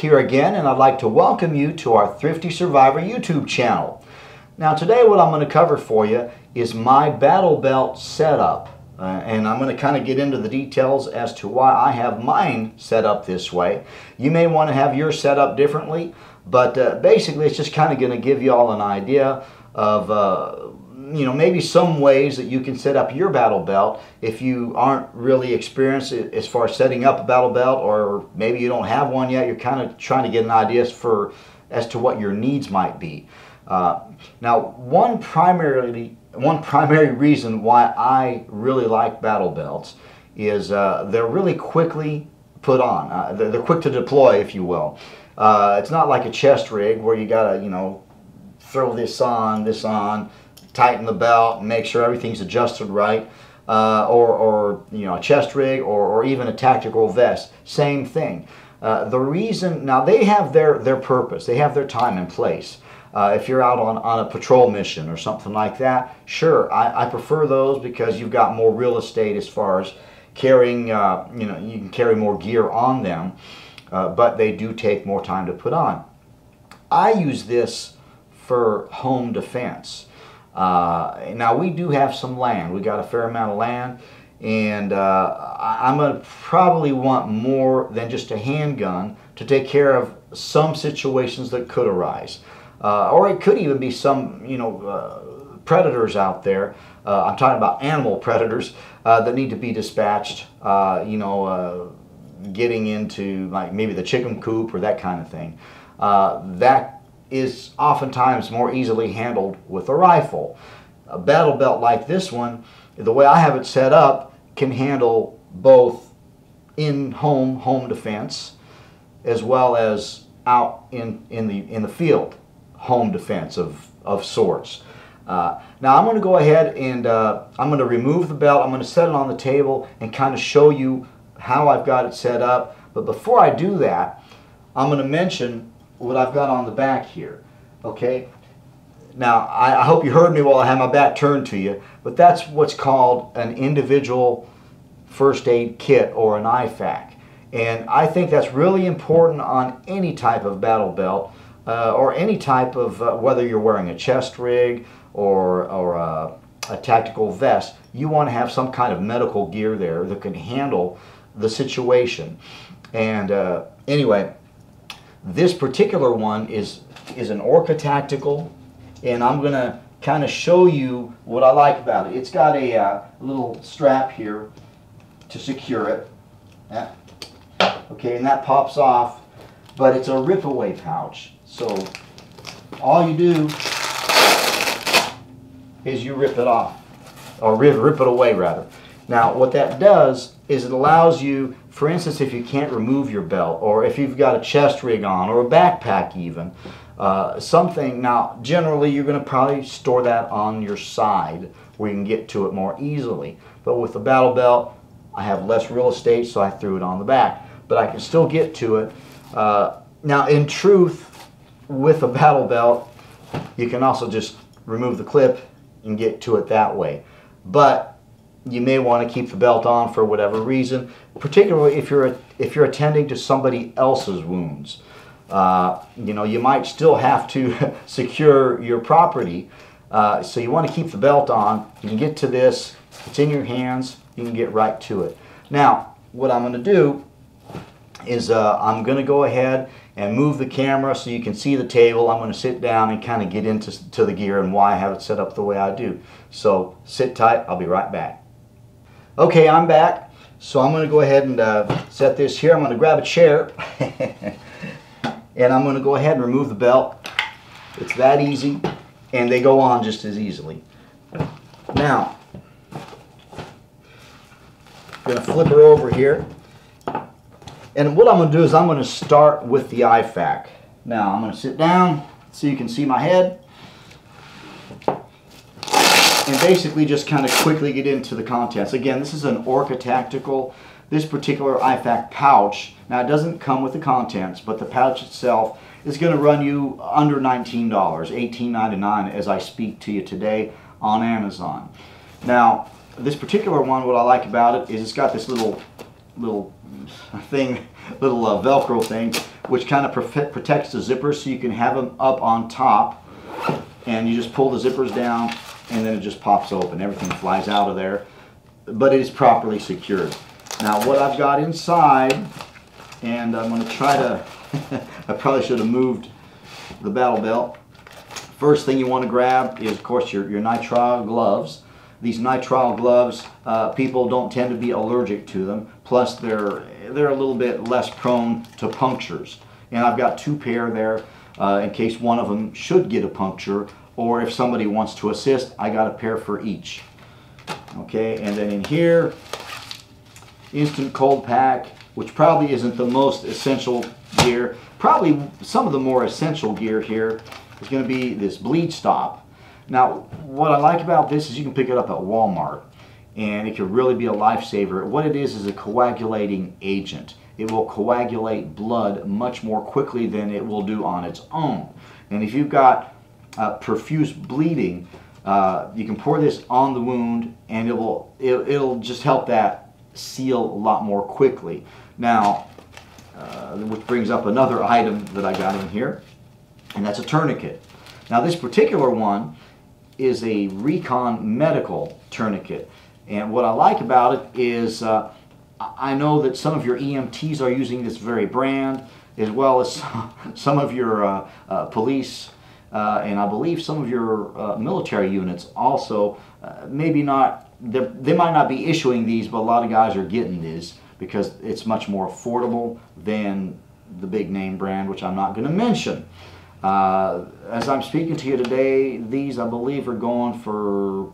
Here again and I'd like to welcome you to our Thrifty Survivor YouTube channel. Now today what I'm going to cover for you is my battle belt setup uh, and I'm going to kind of get into the details as to why I have mine set up this way. You may want to have yours set up differently but uh, basically it's just kind of going to give you all an idea of uh, you know, maybe some ways that you can set up your battle belt if you aren't really experienced as far as setting up a battle belt or maybe you don't have one yet. You're kind of trying to get an idea for as to what your needs might be. Uh, now, one primarily one primary reason why I really like battle belts is uh, they're really quickly put on. Uh, they're, they're, quick to deploy, if you will. Uh, it's not like a chest rig where you gotta, you know, throw this on, this on, tighten the belt make sure everything's adjusted right. Uh, or, or you know a chest rig or, or even a tactical vest. Same thing. Uh, the reason now they have their their purpose. They have their time and place. Uh, if you're out on, on a patrol mission or something like that sure I, I prefer those because you've got more real estate as far as carrying uh, you know you can carry more gear on them uh, but they do take more time to put on. I use this for home defense uh, now we do have some land. We got a fair amount of land, and uh, I'm to probably want more than just a handgun to take care of some situations that could arise, uh, or it could even be some you know uh, predators out there. Uh, I'm talking about animal predators uh, that need to be dispatched. you know, getting into like maybe the chicken coop or that kind of thing. that is oftentimes more easily handled with a rifle. A battle belt like this one, the way I have it set up, can handle both in home home defense as well as out in, in the in the field home defense of, of sorts. Uh, now I'm going to go ahead and uh, I'm going to remove the belt. I'm going to set it on the table and kind of show you how I've got it set up. But before I do that, I'm going to mention what I've got on the back here. Okay? Now, I, I hope you heard me while I had my back turned to you, but that's what's called an individual first aid kit or an IFAK. And I think that's really important on any type of battle belt uh, or any type of, uh, whether you're wearing a chest rig or, or a, a tactical vest, you want to have some kind of medical gear there that can handle the situation. And uh, anyway, this particular one is, is an Orca Tactical, and I'm going to kind of show you what I like about it. It's got a uh, little strap here to secure it. Yeah. Okay, and that pops off, but it's a rip-away pouch. So all you do is you rip it off, or rip, rip it away rather. Now what that does is it allows you for instance, if you can't remove your belt, or if you've got a chest rig on, or a backpack even, uh, something, now generally you're going to probably store that on your side where you can get to it more easily. But with the battle belt, I have less real estate, so I threw it on the back. But I can still get to it. Uh, now, in truth, with a battle belt, you can also just remove the clip and get to it that way. But you may want to keep the belt on for whatever reason, particularly if you're if you're attending to somebody else's wounds. Uh, you know, you might still have to secure your property, uh, so you want to keep the belt on. You can get to this; it's in your hands. You can get right to it. Now, what I'm going to do is uh, I'm going to go ahead and move the camera so you can see the table. I'm going to sit down and kind of get into to the gear and why I have it set up the way I do. So sit tight. I'll be right back. Okay, I'm back. So I'm going to go ahead and uh, set this here. I'm going to grab a chair. and I'm going to go ahead and remove the belt. It's that easy. And they go on just as easily. Now, I'm going to flip her over here. And what I'm going to do is I'm going to start with the IFAK. Now, I'm going to sit down so you can see my head and basically just kind of quickly get into the contents. Again, this is an Orca Tactical. This particular IFAK pouch, now it doesn't come with the contents, but the pouch itself is going to run you under $19, $18.99 as I speak to you today on Amazon. Now, this particular one, what I like about it is it's got this little little thing, little uh, Velcro thing which kind of protects the zippers so you can have them up on top. And you just pull the zippers down and then it just pops open. Everything flies out of there, but it is properly secured. Now what I've got inside, and I'm going to try to, I probably should have moved the battle belt. First thing you want to grab is of course your, your nitrile gloves. These nitrile gloves, uh, people don't tend to be allergic to them. Plus they're, they're a little bit less prone to punctures. And I've got two pair there uh, in case one of them should get a puncture or if somebody wants to assist, I got a pair for each. Okay, and then in here, instant cold pack, which probably isn't the most essential gear. Probably some of the more essential gear here is going to be this bleed stop. Now, what I like about this is you can pick it up at Walmart and it can really be a lifesaver. What it is is a coagulating agent. It will coagulate blood much more quickly than it will do on its own. And if you've got uh, profuse bleeding, uh, you can pour this on the wound and it will, it, it'll just help that seal a lot more quickly. Now, uh, which brings up another item that I got in here, and that's a tourniquet. Now this particular one is a Recon medical tourniquet. And what I like about it is uh, I know that some of your EMTs are using this very brand, as well as some of your uh, uh, police uh, and I believe some of your uh, military units also, uh, maybe not, they might not be issuing these, but a lot of guys are getting these because it's much more affordable than the big name brand, which I'm not going to mention. Uh, as I'm speaking to you today, these I believe are going for,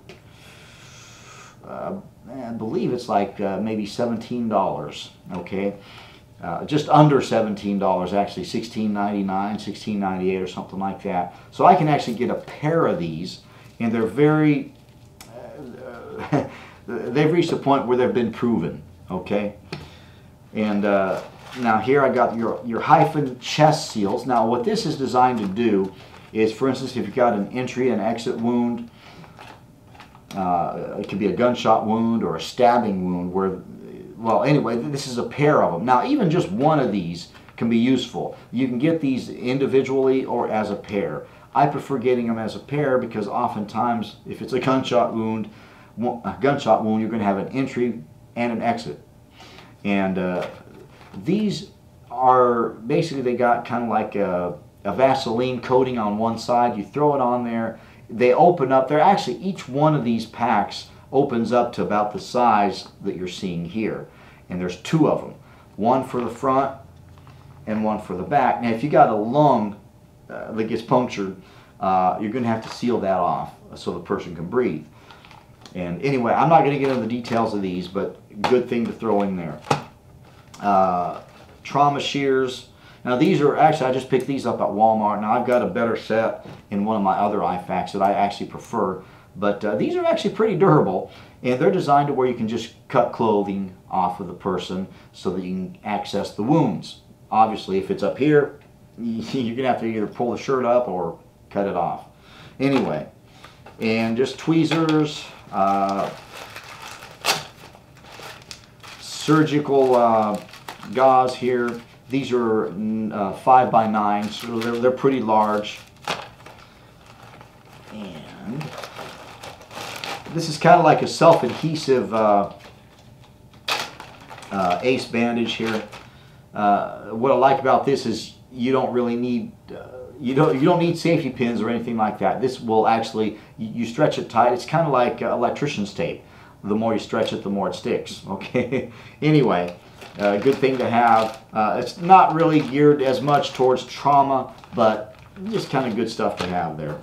uh, I believe it's like uh, maybe $17, okay? Uh, just under $17 actually 16.99 16.98 or something like that. So I can actually get a pair of these and they're very uh, they've reached a point where they've been proven okay? And uh, now here I got your your HyFin chest seals. Now what this is designed to do is for instance if you've got an entry and exit wound uh, it could be a gunshot wound or a stabbing wound where well, anyway, this is a pair of them. Now, even just one of these can be useful. You can get these individually or as a pair. I prefer getting them as a pair because oftentimes, if it's a gunshot wound, a gunshot wound, you're going to have an entry and an exit. And uh, these are basically they got kind of like a, a Vaseline coating on one side. You throw it on there. They open up. They're actually each one of these packs opens up to about the size that you're seeing here. And there's two of them, one for the front and one for the back. Now if you got a lung uh, that gets punctured, uh, you're going to have to seal that off so the person can breathe. And anyway, I'm not going to get into the details of these, but good thing to throw in there. Uh, trauma shears. Now these are actually, I just picked these up at Walmart. Now I've got a better set in one of my other IFAKs that I actually prefer. But uh, these are actually pretty durable and they're designed to where you can just cut clothing off of the person so that you can access the wounds. Obviously, if it's up here, you're to have to either pull the shirt up or cut it off. Anyway, and just tweezers, uh, surgical uh, gauze here. These are uh, 5 by 9 so they're, they're pretty large. And this is kind of like a self-adhesive uh, uh, ace bandage here. Uh, what I like about this is you don't really need uh, you don't you don't need safety pins or anything like that. This will actually you, you stretch it tight. It's kind of like uh, electrician's tape. The more you stretch it, the more it sticks. Okay. anyway, uh, good thing to have. it's not really geared as much towards trauma, but just kind of good stuff to have there.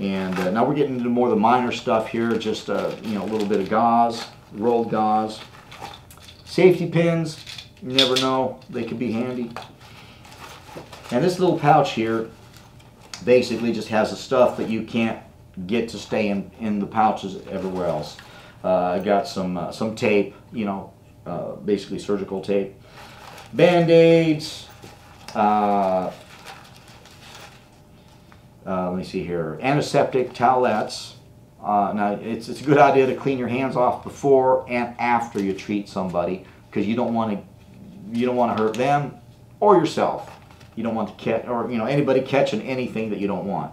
And uh, now we're getting into more of the minor stuff here, just uh, you know a little bit of gauze, rolled gauze. Safety pins, you never know, they could be handy. And this little pouch here basically just has the stuff that you can't get to stay in, in the pouches everywhere else. Uh, I got some, uh, some tape, you know, uh, basically surgical tape. Band-aids, uh, let me see here, antiseptic towelettes. Uh, now, it's, it's a good idea to clean your hands off before and after you treat somebody because you don't want to you don't want to hurt them or yourself. You don't want to catch, or you know, anybody catching anything that you don't want.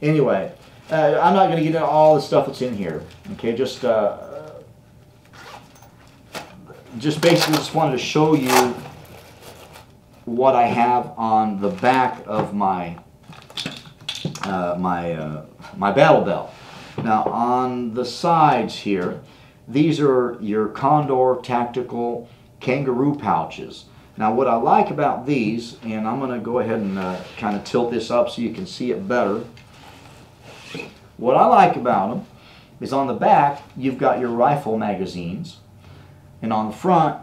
Anyway, uh, I'm not going to get into all the stuff that's in here. Okay, just uh, just basically just wanted to show you what I have on the back of my uh, my uh, my battle belt. Now on the sides here, these are your Condor Tactical Kangaroo pouches. Now what I like about these, and I'm going to go ahead and uh, kind of tilt this up so you can see it better. What I like about them is on the back you've got your rifle magazines and on the front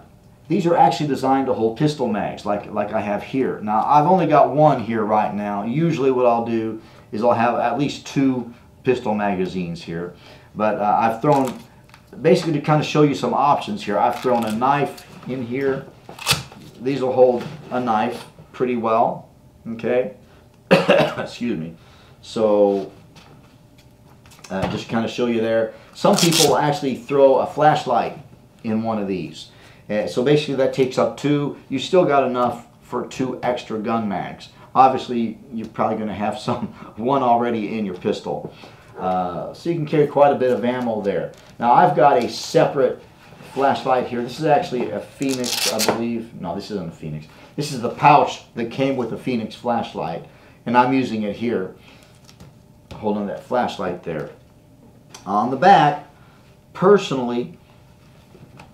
these are actually designed to hold pistol mags like, like I have here. Now I've only got one here right now. Usually what I'll do is I'll have at least two pistol magazines here. But uh, I've thrown, basically to kind of show you some options here, I've thrown a knife in here. These will hold a knife pretty well, okay? Excuse me. So, uh, just kind of show you there. Some people actually throw a flashlight in one of these. Uh, so basically that takes up two. You still got enough for two extra gun mags. Obviously, you're probably going to have some one already in your pistol. Uh, so you can carry quite a bit of ammo there. Now I've got a separate flashlight here. This is actually a Fenix, I believe. No, this isn't a Fenix. This is the pouch that came with the Fenix flashlight. And I'm using it here, holding that flashlight there. On the back, personally,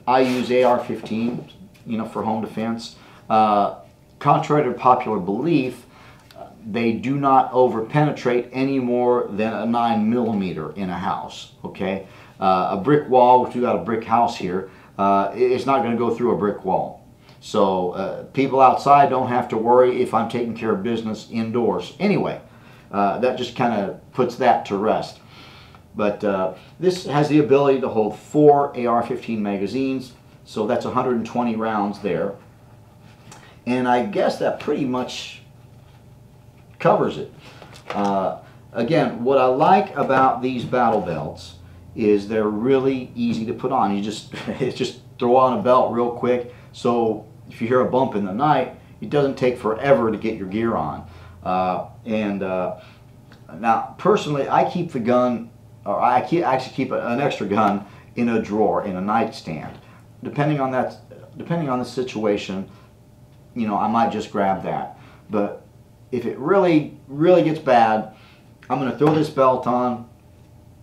I use AR-15, you know, for home defense. Uh, contrary to popular belief, they do not over penetrate any more than a 9 millimeter in a house, okay? Uh, a brick wall, which we got a brick house here, uh, it's not going to go through a brick wall. So uh, people outside don't have to worry if I'm taking care of business indoors. Anyway, uh, that just kind of puts that to rest. But uh, this has the ability to hold four AR-15 magazines, so that's 120 rounds there. And I guess that pretty much covers it. Uh, again, what I like about these battle belts is they're really easy to put on. You just it's just throw on a belt real quick. So if you hear a bump in the night, it doesn't take forever to get your gear on. Uh, and uh, now, personally, I keep the gun or I keep, actually keep an extra gun in a drawer in a nightstand. Depending on that, depending on the situation, you know, I might just grab that. But if it really, really gets bad, I'm going to throw this belt on.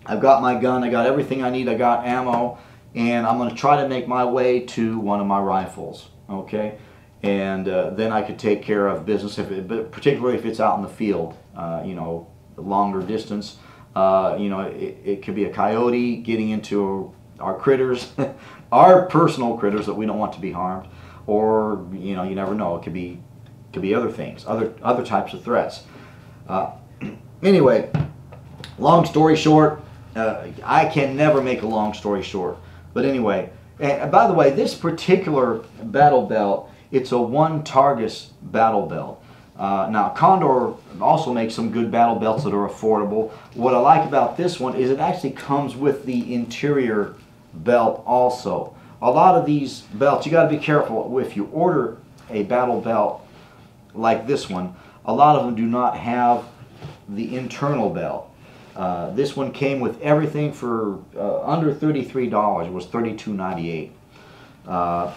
I've got my gun, I got everything I need, I got ammo, and I'm going to try to make my way to one of my rifles, okay? And uh, then I could take care of business, if it, particularly if it's out in the field, uh, you know, longer distance. Uh, you know, it, it, could be a coyote getting into our critters, our personal critters that we don't want to be harmed, or you know, you never know. It could be, could be other things, other other types of threats. Uh, anyway, long story short, uh, I can never make a long story short. But anyway, and by the way, this particular battle belt, it's a OneTigris battle belt. Uh, now, Condor also makes some good battle belts that are affordable. What I like about this one is it actually comes with the interior belt also. A lot of these belts, you got to be careful. If you order a battle belt like this one, a lot of them do not have the internal belt. Uh, this one came with everything for uh, under $33. It was $32.98. Uh,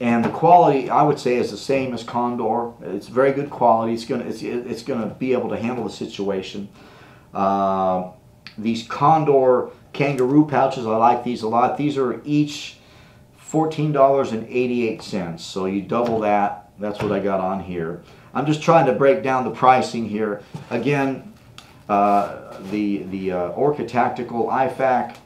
and the quality I would say is the same as Condor. It's very good quality. It's gonna it's it's gonna be able to handle the situation. Uh, these Condor kangaroo pouches, I like these a lot. These are each fourteen dollars and eighty eight cents. So you double that. That's what I got on here. I'm just trying to break down the pricing here. Again, uh, the the uh, Orca Tactical IFAK,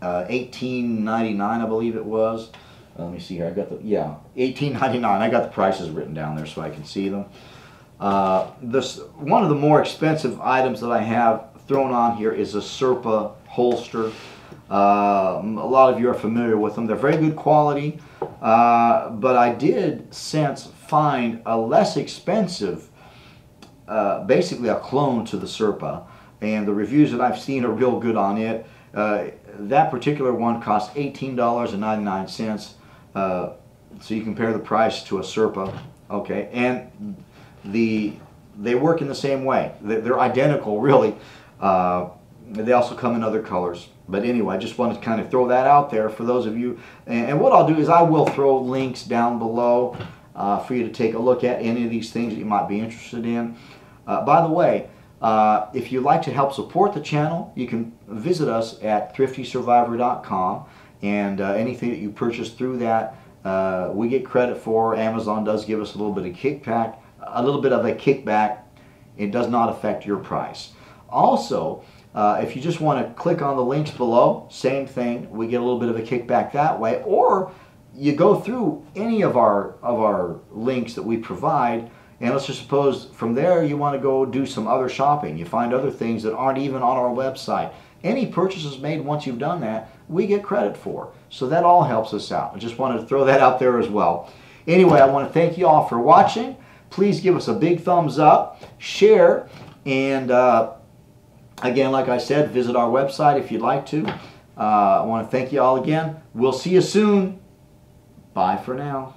uh, 18.99 I believe it was. Let me see here. I got the yeah, eighteen ninety nine. I got the prices written down there so I can see them. Uh, this one of the more expensive items that I have thrown on here is a Serpa holster. Uh, a lot of you are familiar with them. They're very good quality, uh, but I did since find a less expensive, uh, basically a clone to the Serpa, and the reviews that I've seen are real good on it. Uh, that particular one cost $18.99. Uh, so you compare the price to a Serpa, okay, and the they work in the same way. They're they're identical, really. Uh, they also come in other colors. But anyway, I just wanted to kind of throw that out there for those of you. And, and what I'll do is I will throw links down below uh, for you to take a look at any of these things that you might be interested in. Uh, by the way, uh, if you'd like to help support the channel, you can visit us at thriftysurvivor.com and uh, anything that you purchase through that, uh, we get credit for. Amazon does give us a little bit of kickback, a little bit of a kickback. It does not affect your price. Also, uh, if you just want to click on the links below, same thing. We get a little bit of a kickback that way. Or you go through any of our of our links that we provide, and let's just suppose from there you want to go do some other shopping. You find other things that aren't even on our website. Any purchases made once you've done that, we get credit for. So that all helps us out. I just wanted to throw that out there as well. Anyway, I want to thank you all for watching. Please give us a big thumbs up, share, and uh, Again, like I said, visit our website if you'd like to. Uh, I want to thank you all again. We'll see you soon. Bye for now.